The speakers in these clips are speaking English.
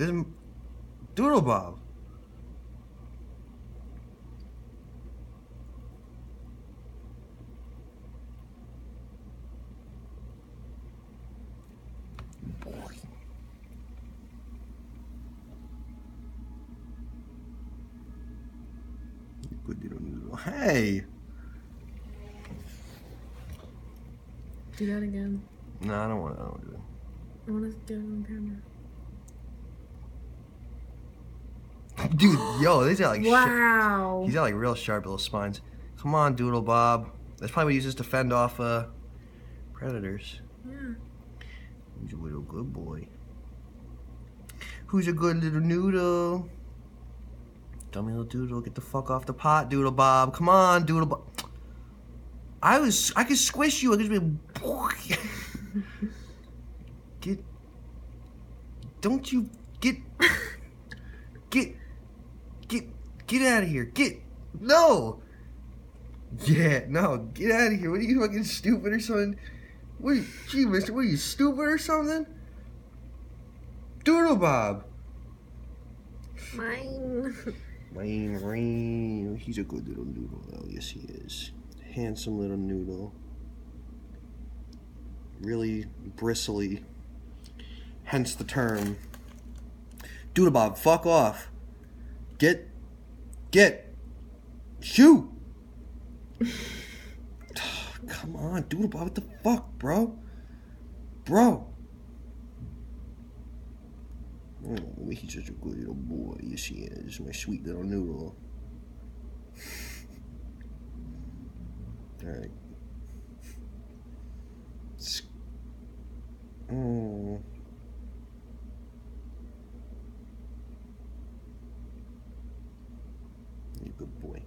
This is Doodlebob. Hey! Do that again. No, I don't want to. I don't want to do it. I want to get it on camera. Dude, yo, these are like sh- Wow. He's got like real sharp little spines. Come on, Doodlebob. That's probably what he uses to fend off uh, predators. Yeah. Who's a little good boy? Who's a good little noodle? Dummy little doodle, get the fuck off the pot, Doodlebob. Come on, Doodlebob. I was, I could squish you. I could just be. get. Don't you get. Get. Get. Get out of here. Get. No. Yeah, no, get out of here. What are you fucking stupid or something? What? Are you, gee, Mister, what are you stupid or something? Doodlebob. Mine. Rain, rain. He's a good little noodle, though. Yes, he is. Handsome little noodle. Really bristly. Hence the term. Doodlebob, fuck off. Get. Get. Shoot! Come on, Bob, what the fuck, bro? Bro. Oh, he's such a good little boy. Yes, he is. My sweet little noodle. Alright. Sk- Oh. You good boy.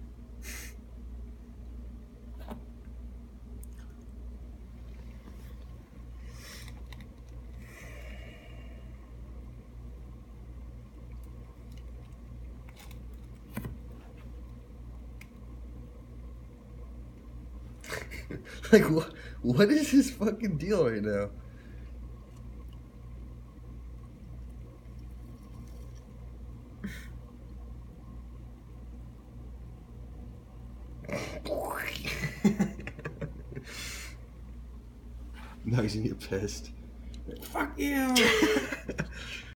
like what? What is his fucking deal right now? No, he's gonna get pissed. Fuck you!